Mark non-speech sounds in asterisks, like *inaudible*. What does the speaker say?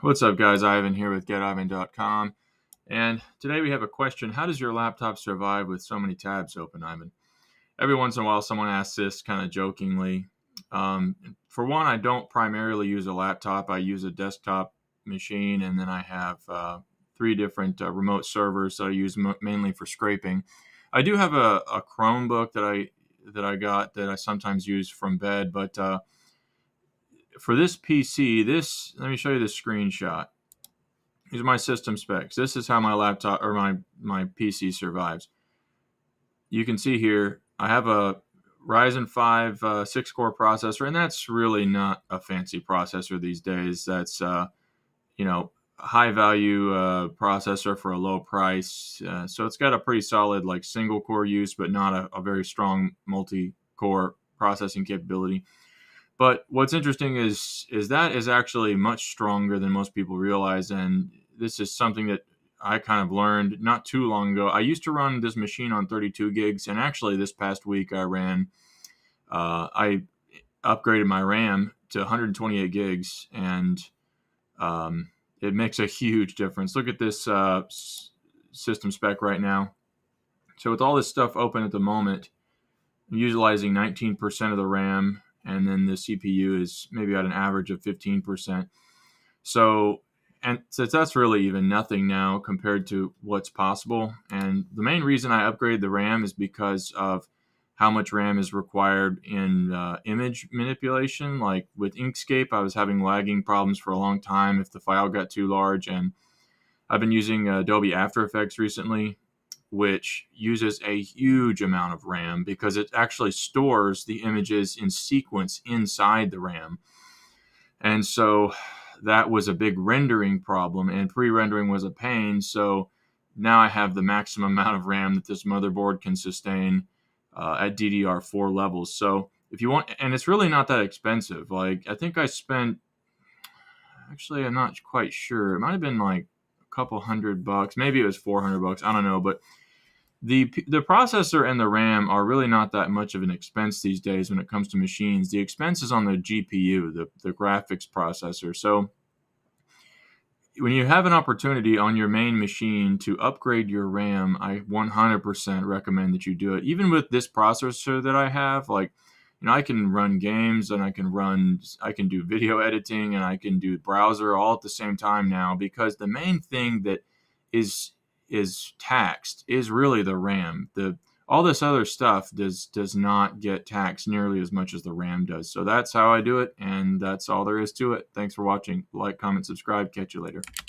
What's up, guys? Ivan here with GetIvan.com. And today we have a question How does your laptop survive with so many tabs open, Ivan? Every once in a while, someone asks this kind of jokingly. Um, for one, I don't primarily use a laptop, I use a desktop machine, and then I have uh, three different uh, remote servers that I use mainly for scraping. I do have a, a, Chromebook that I that I got that I sometimes use from bed, but uh, for this PC, this let me show you the screenshot. These are my system specs. This is how my laptop or my my PC survives. You can see here I have a Ryzen 5 uh, six core processor, and that's really not a fancy processor these days. That's uh, you know high value uh, processor for a low price. Uh, so it's got a pretty solid like single core use, but not a, a very strong multi core processing capability. But what's interesting is is that is actually much stronger than most people realize, and this is something that I kind of learned not too long ago. I used to run this machine on 32 gigs, and actually this past week I ran, uh, I upgraded my RAM to 128 gigs, and um, it makes a huge difference. Look at this uh, system spec right now. So with all this stuff open at the moment, I'm utilizing 19% of the RAM and then the CPU is maybe at an average of 15%. So, and since that's really even nothing now compared to what's possible. And the main reason I upgraded the RAM is because of how much RAM is required in uh, image manipulation. Like with Inkscape, I was having lagging problems for a long time if the file got too large. And I've been using Adobe After Effects recently, which uses a huge amount of RAM because it actually stores the images in sequence inside the RAM. And so that was a big rendering problem, and pre rendering was a pain. So now I have the maximum *laughs* amount of RAM that this motherboard can sustain uh, at DDR4 levels. So if you want, and it's really not that expensive. Like, I think I spent, actually, I'm not quite sure. It might have been like couple hundred bucks. Maybe it was 400 bucks. I don't know. But the the processor and the RAM are really not that much of an expense these days when it comes to machines. The expense is on the GPU, the, the graphics processor. So when you have an opportunity on your main machine to upgrade your RAM, I 100% recommend that you do it. Even with this processor that I have, like you know, I can run games and I can run, I can do video editing and I can do browser all at the same time now because the main thing that is is taxed is really the RAM. The all this other stuff does does not get taxed nearly as much as the RAM does. So that's how I do it, and that's all there is to it. Thanks for watching. Like, comment, subscribe. Catch you later.